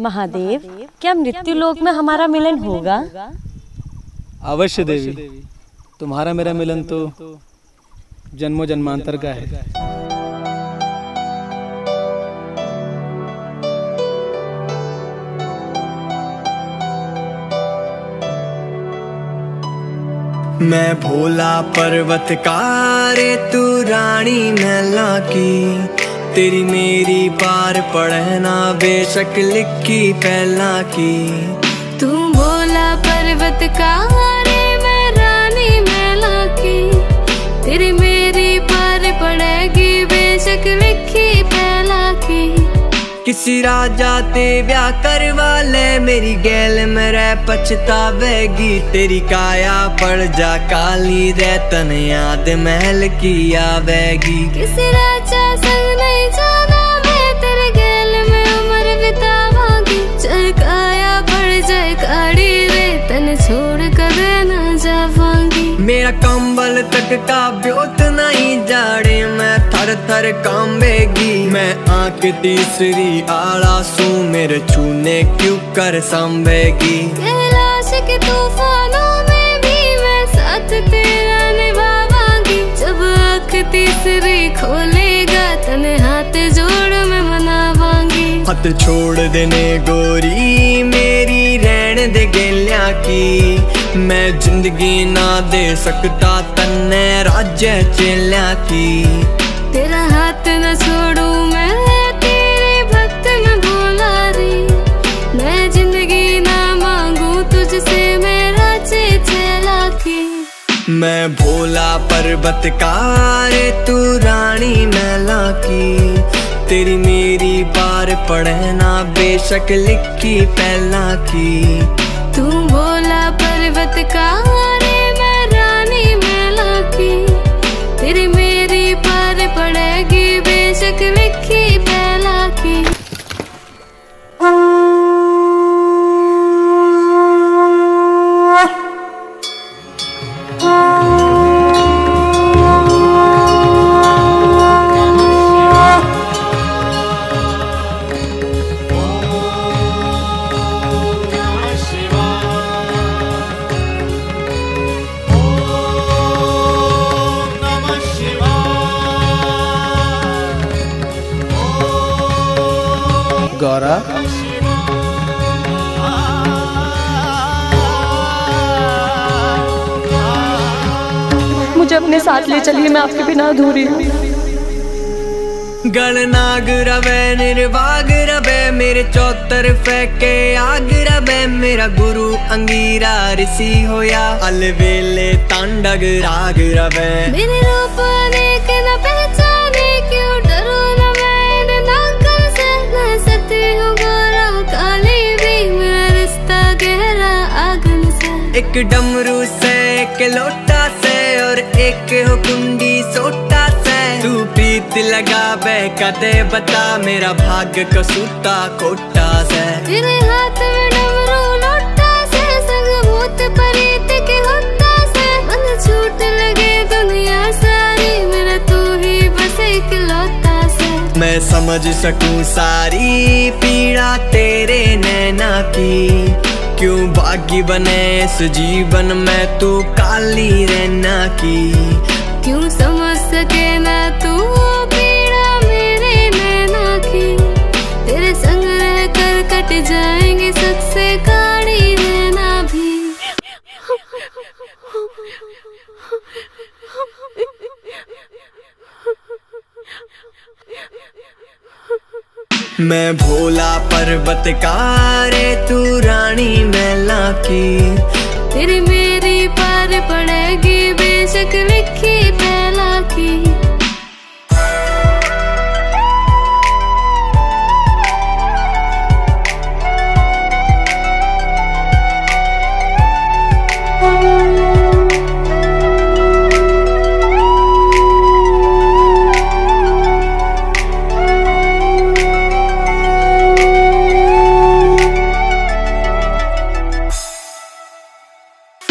महादेव क्या मृत्यु लोक में हमारा मिलन होगा? अवश्य देवी। तुम्हारा मेरा मिलन तो जन्मों जन्मांतर का है। मैं भोला पर्वत रे तू रानी मैला की। तेरी मेरी पार पढ़ना बेशक लिखी पहला की। तू बोला पर्वत रे किसी राजा ते ब्याह करवा ले। मेरी गैल मेरे पछतावेगी। तेरी काया पड़ जा काली रे तन याद महल की आवेगी। किसी राजा संग नहीं जाना मैं तेरे गैल में उम्र बितावांगी। चल काया पड़ जाए काड़ी रे तन छोड़ कर ना जावांगी। मेरा कंबल तक का ब्योत नहीं जाड़े मैं थर थर कांबेगी। मैं आँख तीसरी आला सू मेरे छूने क्यों कर सांबेगी कैलाश के तूफानों में भी मैं साथ तेरा निभावांगी। जब आँख तीसरी खोलेगा तने हाथ जोड़ मैं मनावांगी। हथ छोड़ देने गोरी मेरी रहन दे गेलिया की। मैं ज़िंदगी ना दे सकता तन्ने राज्य चेलिया की। तेरा हाथ न छोड़ू मैं तेरे भक्त में भोला रे मैं ज़िंदगी ना मांगू तुझसे मेरा चेला की। मैं भोला पर्वत रे तू रानी मैला की। तेरी मेरी बार पढ़ना बेशक लिखी पहला की। तू भोला गौरा। मुझे अपने साथ ले चलिए मैं आपके बिना अधूरी हूँ। गणनाग रवे निर्वाग रवे मेरे चौतर फेंके आग रवे मेरा गुरु अंगीरा ऋषि होया। अलवेले तांडग राग रवे। मेरे रूप न एक डमरू से एक लोटा से और एक हो कुंडी सोटा से। तू प्रीत लगा बे कदे बता मेरा भाग्य कसूता कोटा से। तेरे हाथ में डमरू लोटा से संग भूत परीत के होता से। मन छूट लगे दुनिया सारी मेरा तू ही बस एक लौता से। मैं समझ सकूँ सारी पीड़ा तेरे नैना की। क्यों बागी बने इस जीवन में तू काली रहना की? क्यों समझ सके ना तू? मैं भोला पर्वत रे, तू रानी मैला की। तेरी मेरी पार पड़ेगी बेशक लिखी की